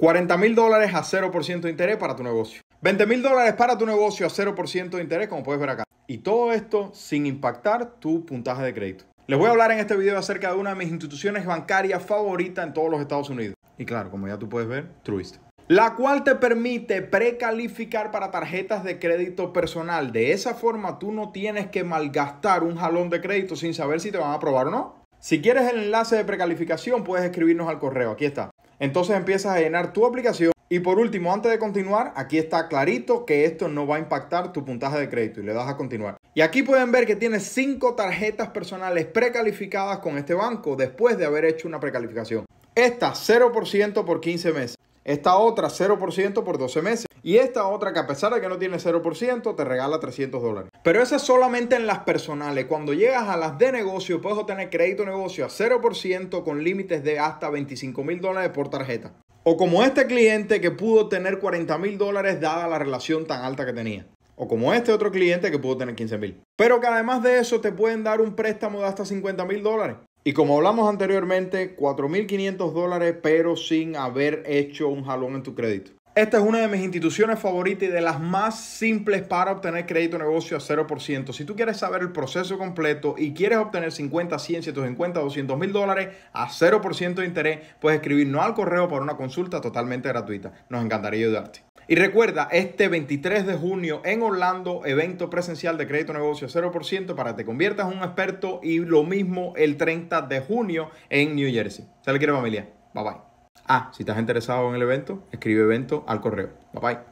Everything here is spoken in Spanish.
40 mil dólares a 0% de interés para tu negocio. 20 mil dólares para tu negocio a 0% de interés, como puedes ver acá. Y todo esto sin impactar tu puntaje de crédito. Les voy a hablar en este video acerca de una de mis instituciones bancarias favoritas en todos los Estados Unidos. Y claro, como ya tú puedes ver, Truist. La cual te permite precalificar para tarjetas de crédito personal. De esa forma tú no tienes que malgastar un jalón de crédito sin saber si te van a aprobar o no. Si quieres el enlace de precalificación, puedes escribirnos al correo. Aquí está. Entonces empiezas a llenar tu aplicación. Y por último, antes de continuar, aquí está clarito que esto no va a impactar tu puntaje de crédito y le das a continuar. Y aquí pueden ver que tienes cinco tarjetas personales precalificadas con este banco después de haber hecho una precalificación. Esta 0% por 15 meses. Esta otra 0% por 12 meses. Y esta otra que a pesar de que no tiene 0% te regala 300 dólares. Pero esa es solamente en las personales. Cuando llegas a las de negocio puedes obtener crédito negocio a 0% con límites de hasta 25 mil dólares por tarjeta. O como este cliente que pudo tener 40 mil dólares dada la relación tan alta que tenía. O como este otro cliente que pudo tener 15 mil. Pero que además de eso te pueden dar un préstamo de hasta 50 mil dólares. Y como hablamos anteriormente, 4.500 dólares pero sin haber hecho un jalón en tu crédito. Esta es una de mis instituciones favoritas y de las más simples para obtener crédito negocio a 0%. Si tú quieres saber el proceso completo y quieres obtener 50, 100, 150, 200 mil dólares a 0% de interés, puedes escribirnos al correo para una consulta totalmente gratuita. Nos encantaría ayudarte. Y recuerda, este 23 de junio en Orlando, evento presencial de crédito negocio a 0% para que te conviertas en un experto y lo mismo el 30 de junio en New Jersey. Se le quiere familia. Bye bye. Ah, si estás interesado en el evento, escribe evento al correo. Bye bye.